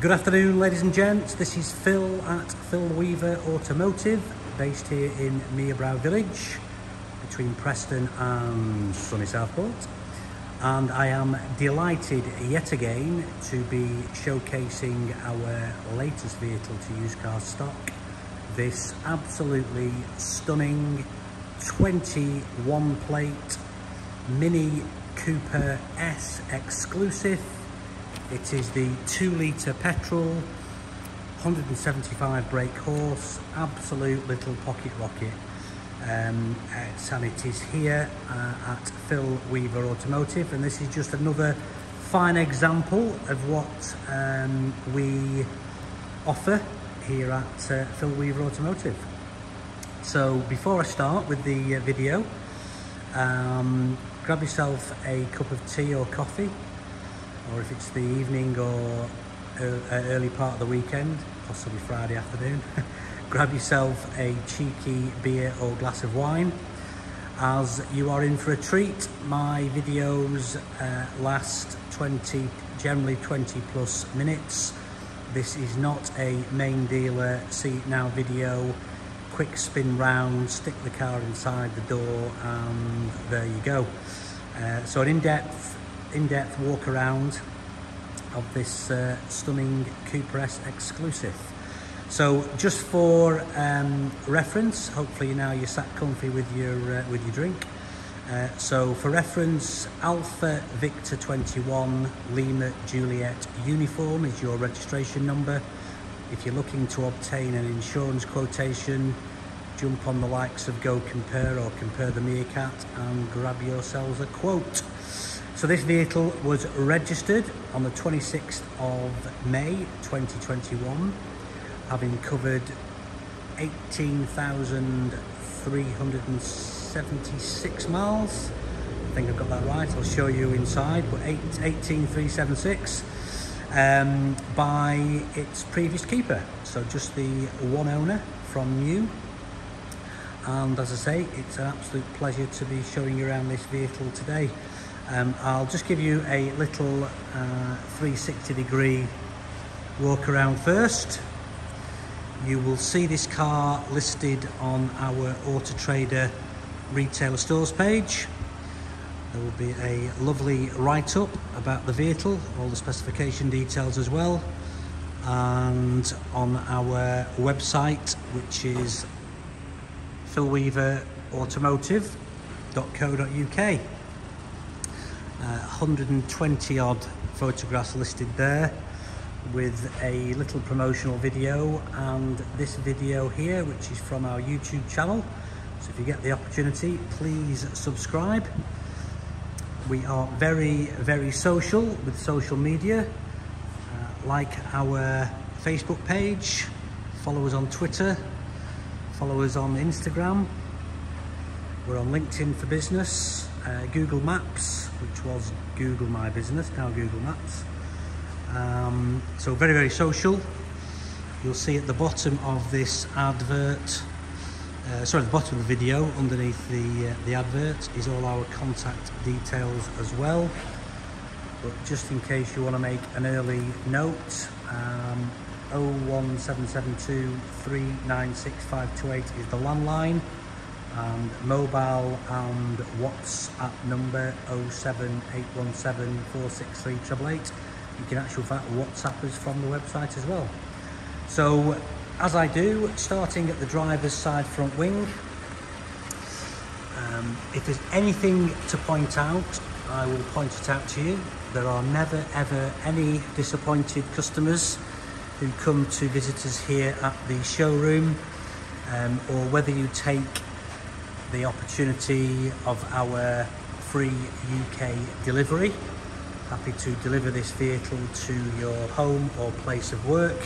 Good afternoon, ladies and gents. This is Phil at Phil Weaver Automotive, based here in Mere Brow Village, between Preston and sunny Southport. And I am delighted yet again to be showcasing our latest vehicle to used car stock. This absolutely stunning 21 plate Mini Cooper S exclusive it is the 2 litre petrol, 175 brake horse, absolute little pocket rocket. Um, and it is here uh, at Phil Weaver Automotive and this is just another fine example of what um, we offer here at uh, Phil Weaver Automotive. So before I start with the uh, video, um, grab yourself a cup of tea or coffee or if it's the evening or early part of the weekend, possibly Friday afternoon, grab yourself a cheeky beer or glass of wine as you are in for a treat. My videos uh, last 20, generally 20 plus minutes. This is not a main dealer see it now video. Quick spin round, stick the car inside the door and there you go. Uh, so an in-depth in-depth walk around of this uh, stunning Cooper S exclusive. So just for um, reference, hopefully now you're sat comfy with your uh, with your drink. Uh, so for reference, Alpha Victor 21 Lima Juliet uniform is your registration number. If you're looking to obtain an insurance quotation, jump on the likes of Go Compare or Compare the Meerkat and grab yourselves a quote. So this vehicle was registered on the 26th of May 2021, having covered 18,376 miles. I think I've got that right, I'll show you inside, but 18,376 um, by its previous keeper. So just the one owner from new. And as I say, it's an absolute pleasure to be showing you around this vehicle today. Um, I'll just give you a little uh, 360 degree walk around first. You will see this car listed on our Auto Trader retailer stores page. There will be a lovely write-up about the vehicle, all the specification details as well. And on our website, which is philweaverautomotive.co.uk. 120 odd photographs listed there with a little promotional video. And this video here which is from our YouTube channel. So if you get the opportunity please subscribe. We are very very social with social media. Uh, like our Facebook page. Follow us on Twitter. Follow us on Instagram. We're on LinkedIn for Business uh, Google Maps, which was Google My Business, now Google Maps. Um, so very, very social. You'll see at the bottom of this advert, uh, sorry, the bottom of the video, underneath the, uh, the advert, is all our contact details as well. But just in case you want to make an early note, um, 01772 396528 is the landline and mobile and WhatsApp number 07817 463 You can actually fact WhatsApp us from the website as well. So as I do, starting at the driver's side front wing, um, if there's anything to point out, I will point it out to you. There are never ever any disappointed customers who come to visit us here at the showroom um, or whether you take the opportunity of our free UK delivery. Happy to deliver this vehicle to your home or place of work.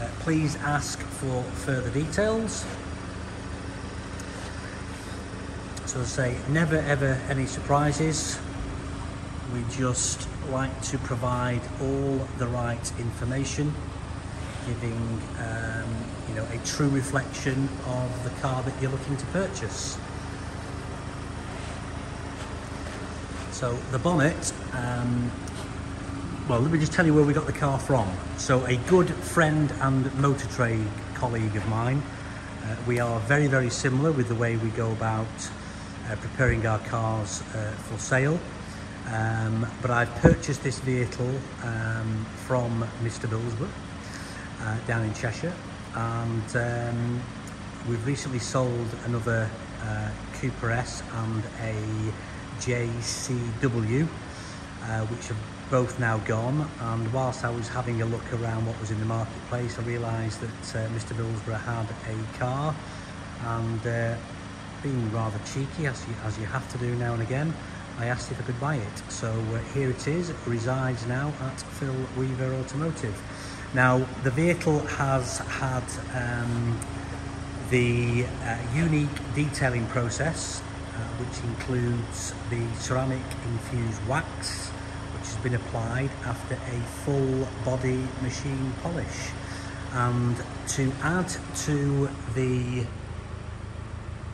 Uh, please ask for further details. So I say, never ever any surprises. We just like to provide all the right information giving um, you know a true reflection of the car that you're looking to purchase. So the bonnet, um, well, let me just tell you where we got the car from. So, a good friend and motor trade colleague of mine. Uh, we are very, very similar with the way we go about uh, preparing our cars uh, for sale. Um, but I've purchased this vehicle um, from Mr. Billsborough uh, down in Cheshire, and um, we've recently sold another uh, Cooper S and a JCW, uh, which have both now gone. And whilst I was having a look around what was in the marketplace, I realised that uh, Mr. Billsborough had a car, and uh, being rather cheeky, as you, as you have to do now and again, I asked if I could buy it. So uh, here it is, it resides now at Phil Weaver Automotive. Now, the vehicle has had um, the uh, unique detailing process, uh, which includes the ceramic infused wax, which has been applied after a full body machine polish. And to add to the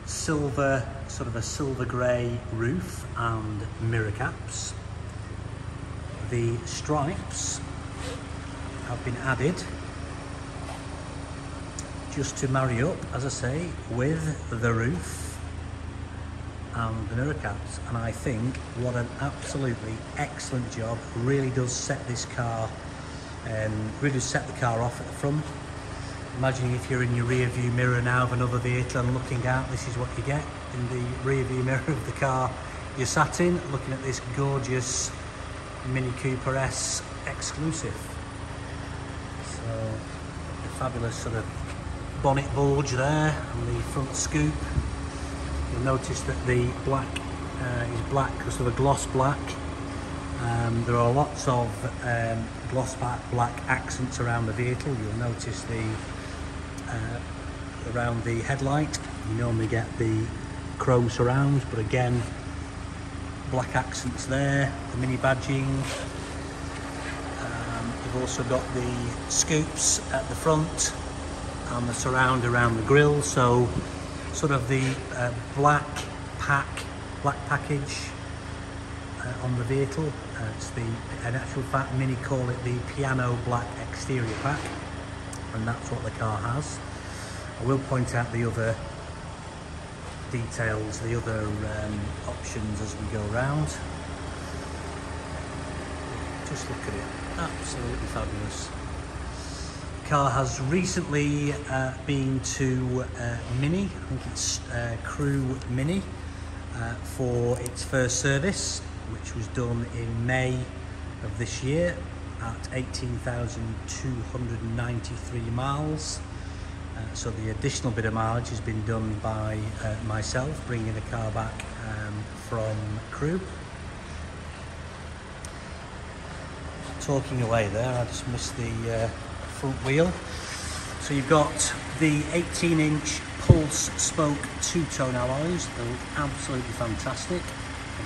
silver, sort of a silver grey roof and mirror caps, the stripes have been added just to marry up, as I say, with the roof and the mirror caps. And I think what an absolutely excellent job. Really does set this car, um, really set the car off at the front. Imagine if you're in your rear view mirror now of another vehicle and looking out, this is what you get in the rear view mirror of the car you're sat in, looking at this gorgeous Mini Cooper S exclusive. Fabulous sort of bonnet bulge there and the front scoop. You'll notice that the black uh, is black, sort of a gloss black. Um, there are lots of um, gloss black accents around the vehicle. You'll notice the uh, around the headlight. You normally get the chrome surrounds, but again, black accents there. The mini badging, Also got the scoops at the front and the surround around the grille. So sort of the uh, black pack, black package uh, on the vehicle. Uh, it's the, in actual fact, Mini call it the piano black exterior pack. And that's what the car has. I will point out the other details, the other um, options as we go around. Just look at it, absolutely fabulous. The car has recently uh, been to uh, Mini, I think it's uh, Crewe Mini, uh, for its first service, which was done in May of this year at 18,293 miles. Uh, so the additional bit of mileage has been done by uh, myself, bringing the car back um, from Crewe. Talking away there. I just missed the uh, front wheel. So you've got the 18 inch Pulse Spoke two-tone alloys. They look absolutely fantastic.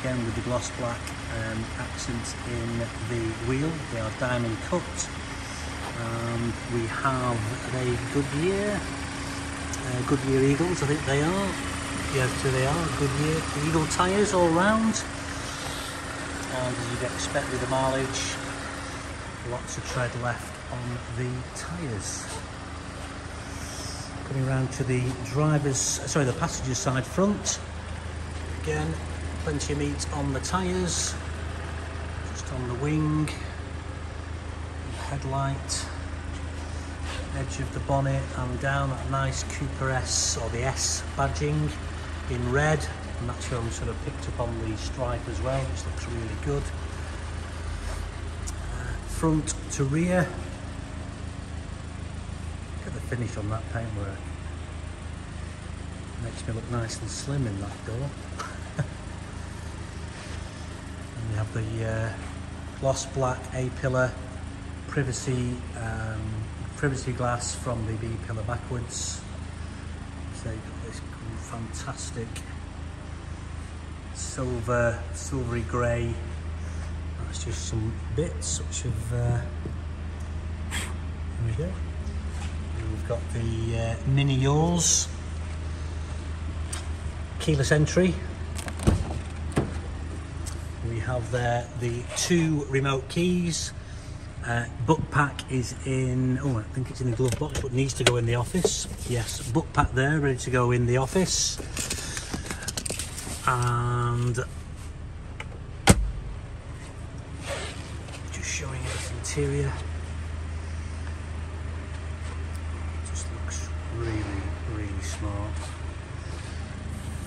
Again with the gloss black um, accents in the wheel. They are diamond cut. Um, we have a Goodyear, uh, Goodyear Eagles I think they are. Yes, so they are, Goodyear Eagle tyres all round. And as you'd expect with the mileage, lots of tread left on the tyres. Coming around to the driver's, sorry, the passenger side front. Again, plenty of meat on the tyres, just on the wing, the headlight, edge of the bonnet. And down that nice Cooper S or the S badging in red. And that's where we sort of picked up on the stripe as well which looks really good front to rear. Look at the finish on that paintwork. Makes me look nice and slim in that door. and we have the uh, gloss black A-pillar privacy um, privacy glass from the B-pillar backwards. So you've got this fantastic silver, silvery grey that's just some bits which have, uh, we go. we've got the uh, Mini Yours, keyless entry. We have there the two remote keys Uh, book pack is in, oh, I think it's in the glove box, but needs to go in the office. Yes, book pack there, ready to go in the office. And just showing its interior. Just looks really, really smart.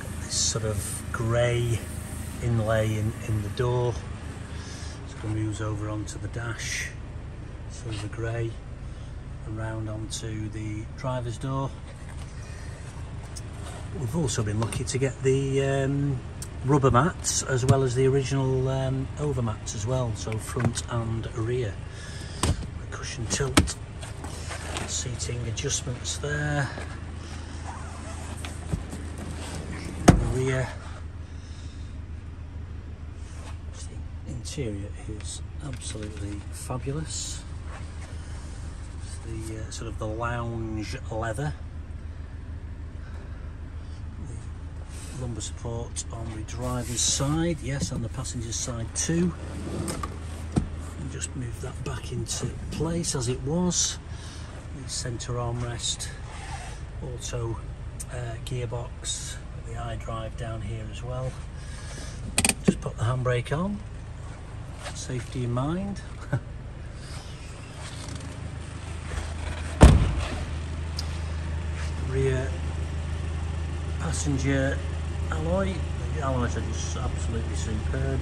Got this sort of grey inlay in, in the door. So it moves over onto the dash silver grey around onto the driver's door. We've also been lucky to get the um, rubber mats as well as the original um, over mats as well, so front and rear. Cushion tilt, seating adjustments there. The rear. The interior is absolutely fabulous it's the uh, sort of the lounge leather. Lumbar support on the driver's side, yes, on the passenger's side too. And just move that back into place as it was. The centre armrest, auto uh, gearbox, the iDrive down here as well. Just put the handbrake on, safety in mind. rear passenger alloy. The alloys are just absolutely superb.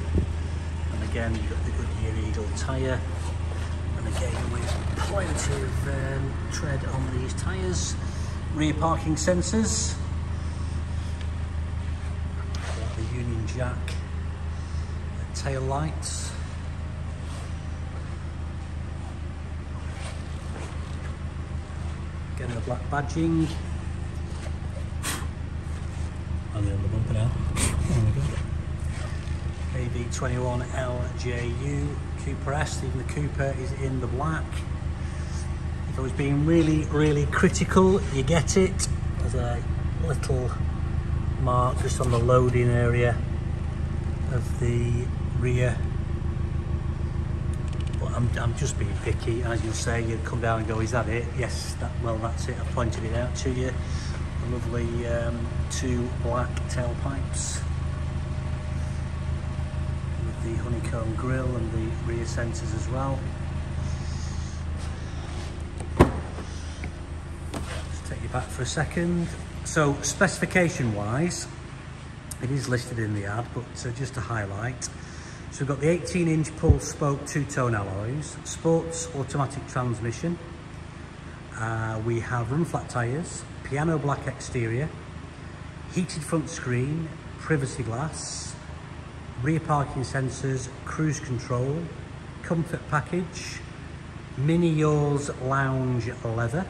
And again, you've got the Goodyear Eagle tyre. And again, with plenty of um, tread on these tyres. Rear parking sensors. the Union Jack tail lights. Again, the black badging on the other bumper now. There we go. AV21 LJU Cooper S, even the Cooper is in the black. If I was being really, really critical, you get it. There's a little mark just on the loading area of the rear. But I'm, I'm just being picky, as you'll say, you'd come down and go, is that it? Yes, that, well that's it, I pointed it out to you A lovely um, two black tailpipes with the honeycomb grill and the rear sensors as well. Just take you back for a second. So specification wise, it is listed in the ad, but uh, just to highlight, so we've got the 18 inch Pulse Spoke two-tone alloys, sports automatic transmission, uh, we have run flat tyres, piano black exterior, heated front screen, privacy glass, rear parking sensors, cruise control, comfort package, mini yours lounge leather,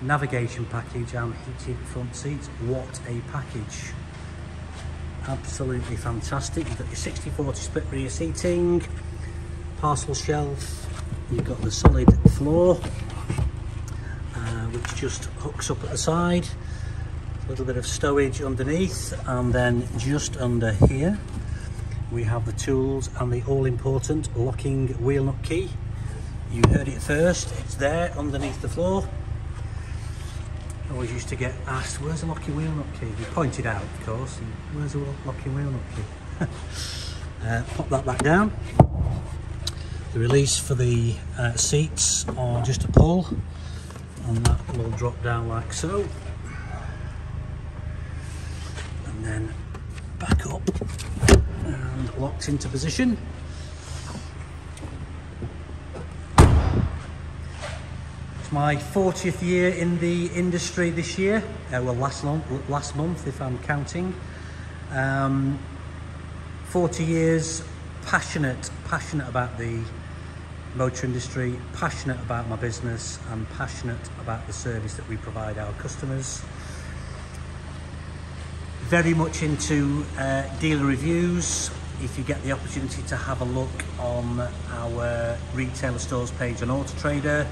navigation package and heated front seats. What a package. Absolutely fantastic. You've got your 60-40 split rear seating, parcel shelf, you've got the solid floor, uh, which just hooks up at the side. Little bit of stowage underneath and then just under here we have the tools and the all-important locking wheel nut key. You heard it first, it's there underneath the floor. I always used to get asked, where's the locking wheel nut key? You pointed out, of course, and where's the locking wheel nut key? uh, pop that back down. The release for the uh, seats are just a pull and that will drop down like so and then back up into position it's my 40th year in the industry this year uh, well last month last month if I'm counting um, 40 years passionate passionate about the motor industry, passionate about my business and passionate about the service that we provide our customers. Very much into uh, dealer reviews. If you get the opportunity to have a look on our retailer stores page on Auto Trader,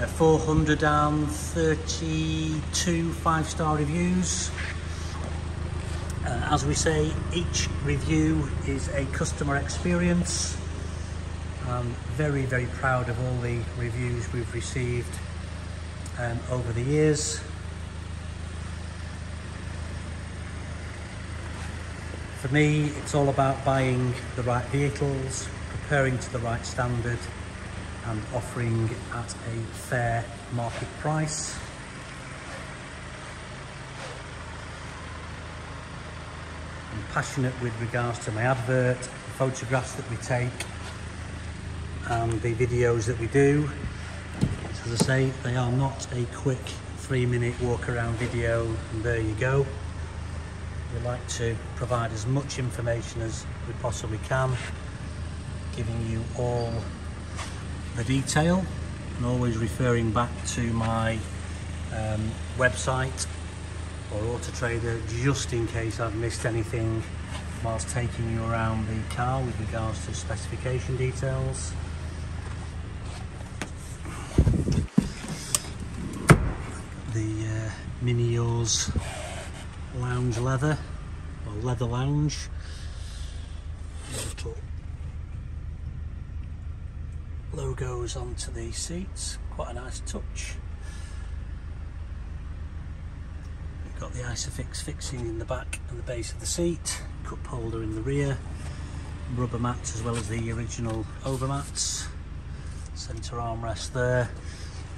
uh, 432 five-star reviews. Uh, as we say, each review is a customer experience I'm very, very proud of all the reviews we've received um, over the years. For me, it's all about buying the right vehicles, preparing to the right standard and offering at a fair market price. I'm passionate with regards to my advert, the photographs that we take and the videos that we do. As I say, they are not a quick three minute walk around video and there you go. We like to provide as much information as we possibly can, giving you all the detail and always referring back to my um, website or Auto Trader just in case I've missed anything whilst taking you around the car with regards to specification details. The uh, Mini Yours lounge leather or leather lounge. Little logos onto the seats quite a nice touch. We've got the isofix fixing in the back and the base of the seat cup holder in the rear rubber mats as well as the original overmats center armrest there.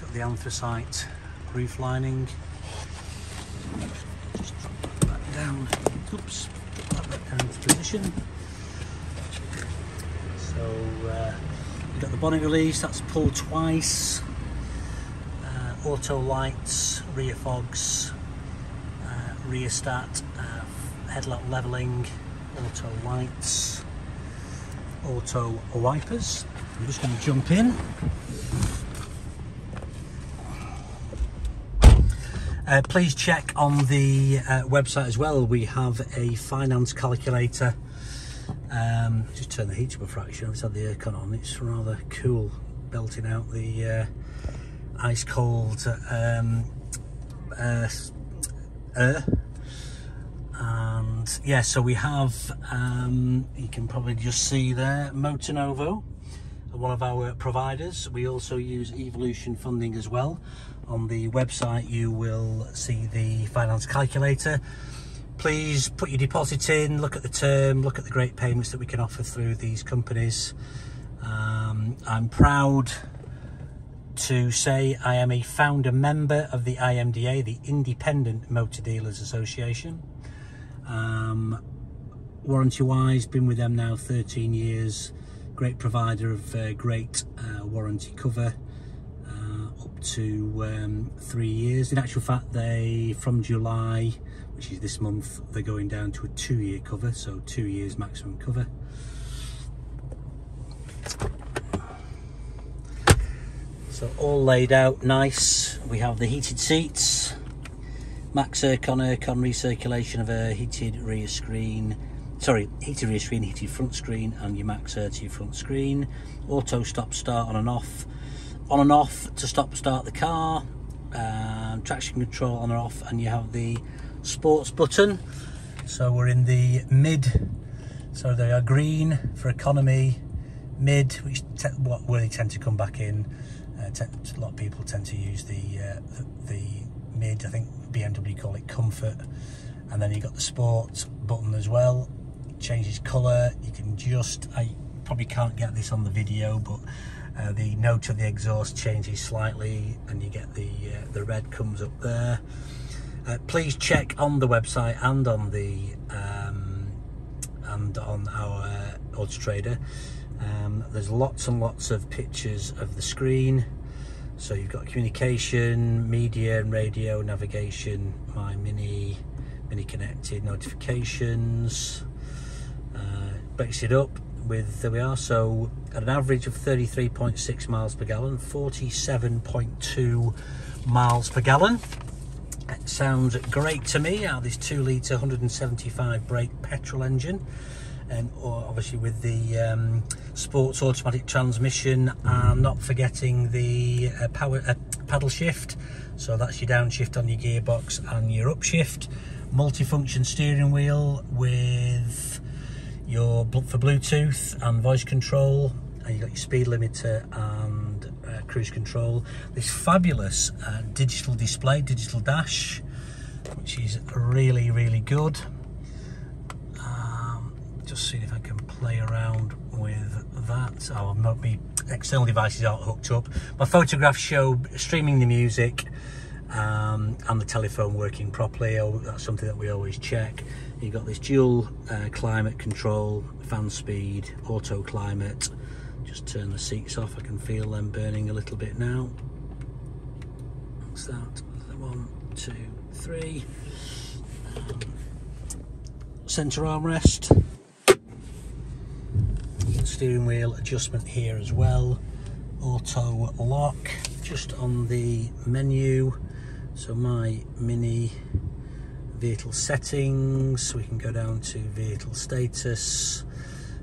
Got the anthracite roof lining down, oops, that down position. So uh, we've got the bonnet release, that's pulled twice. Uh, auto lights, rear fogs, uh, rear start, uh, headlamp levelling, auto lights, auto wipers. I'm just going to jump in. Uh, please check on the uh, website as well. We have a finance calculator. Um, just turn the heat up a fraction. I've had the aircon on. It's rather cool, belting out the uh, ice cold um, uh, air. And yeah, so we have. Um, you can probably just see there, Motonovo one of our providers. We also use Evolution funding as well. On the website you will see the finance calculator. Please put your deposit in, look at the term, look at the great payments that we can offer through these companies. Um, I'm proud to say I am a founder member of the IMDA, the Independent Motor Dealers Association. Um, warranty wise, been with them now 13 years great provider of uh, great uh, warranty cover to um, three years. In actual fact, they from July, which is this month, they're going down to a two-year cover, so two years maximum cover. So all laid out nice. We have the heated seats, Max Aircon Aircon recirculation of a heated rear screen, sorry, heated rear screen, heated front screen, and your max air to your front screen. Auto stop start on and off. On and off to stop start the car. Um, traction control on and off, and you have the sports button. So we're in the mid, so they are green for economy, mid, which what where they tend to come back in. Uh, a lot of people tend to use the, uh, the, mid. I think BMW call it comfort, and then you got the sport button as well changes colour you can just I probably can't get this on the video but uh, the note of the exhaust changes slightly and you get the uh, the red comes up there. Uh, please check on the website and on the um, and on our Auto Trader. Um, there's lots and lots of pictures of the screen. So you've got communication media and radio navigation my mini mini connected notifications. Breaks it up with there we are. So at an average of 33.6 miles per gallon 47.2 miles per gallon. It sounds great to me. Out of this 2 litre 175 brake petrol engine? And obviously with the um, sports automatic transmission and not forgetting the uh, power uh, paddle shift. So that's your downshift on your gearbox and your upshift. Multifunction steering wheel with your for Bluetooth and voice control. and you've got your speed limiter and uh, cruise control. This fabulous uh, digital display, digital dash, which is really, really good. Um, just seeing if I can play around with that. Oh, my external devices aren't hooked up. My photographs show streaming the music um, and the telephone working properly. That's something that we always check. You've got this dual uh, climate control, fan speed, auto climate. Just turn the seats off. I can feel them burning a little bit now. What's that? One, two, three. Um, centre armrest. Steering wheel adjustment here as well. Auto lock just on the menu so my mini vehicle settings, we can go down to vehicle status,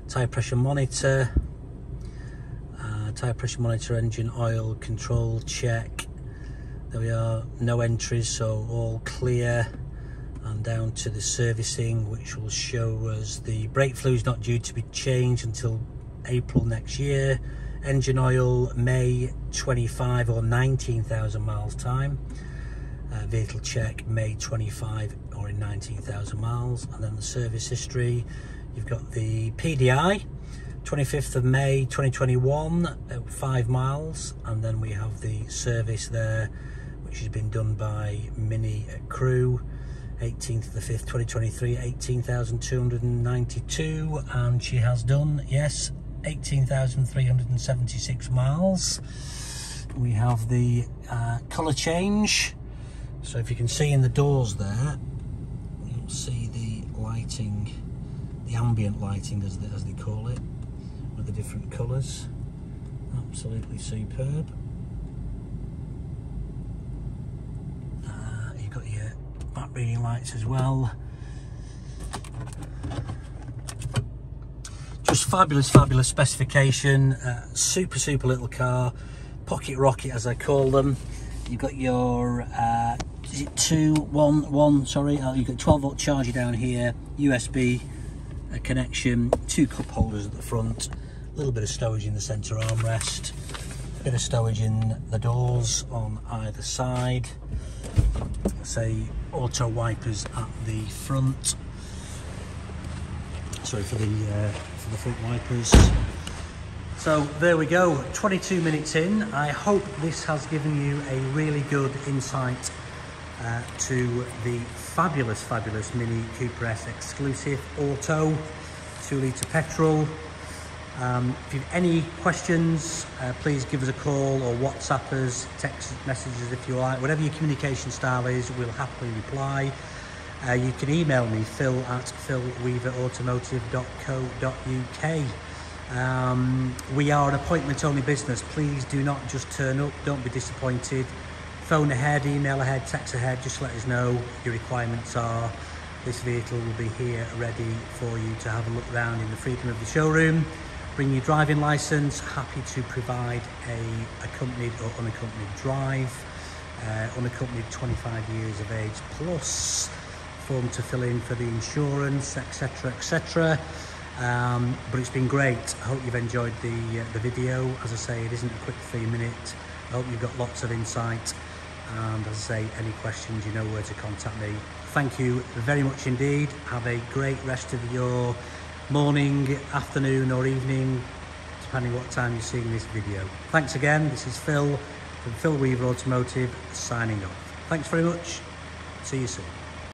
tyre pressure monitor, uh, tyre pressure monitor, engine oil control check. There we are, no entries, so all clear. And down to the servicing, which will show us the brake fluid is not due to be changed until April next year. Engine oil, May 25 or 19,000 miles time uh, vehicle check May 25 or in 19,000 miles. And then the service history you've got the PDI 25th of May 2021 at 5 miles. And then we have the service there which has been done by Mini Crewe 18th of the 5th 2023 18,292 and she has done yes 18,376 miles. We have the uh, colour change so if you can see in the doors there, you'll see the lighting, the ambient lighting as, as they call it, with the different colours. Absolutely superb. Uh, you've got your back reading lights as well. Just fabulous, fabulous specification. Uh, super, super little car. Pocket rocket as I call them. You've got your uh, is it two one one sorry oh, you've got 12 volt charger down here USB connection two cup holders at the front a little bit of stowage in the center armrest a bit of stowage in the doors on either side say auto wipers at the front. Sorry for the uh, for the front wipers. So there we go 22 minutes in. I hope this has given you a really good insight uh, to the fabulous, fabulous Mini Cooper S exclusive auto, two litre petrol. Um, if you have any questions, uh, please give us a call or WhatsApp us, text messages if you like. Whatever your communication style is, we'll happily reply. Uh, you can email me, phil at philweaverautomotive.co.uk. Um, we are an appointment only business. Please do not just turn up, don't be disappointed phone ahead, email ahead, text ahead, just let us know your requirements are. This vehicle will be here ready for you to have a look around in the freedom of the showroom. Bring your driving licence, happy to provide a accompanied or unaccompanied drive. Uh, unaccompanied 25 years of age plus, form to fill in for the insurance, etc, etc. Um, but it's been great. I hope you've enjoyed the, uh, the video. As I say, it isn't a quick three minute. I hope you've got lots of insight and as I say any questions you know where to contact me. Thank you very much indeed. Have a great rest of your morning afternoon or evening depending what time you're seeing this video. Thanks again. This is Phil from Phil Weaver Automotive signing off. Thanks very much. See you soon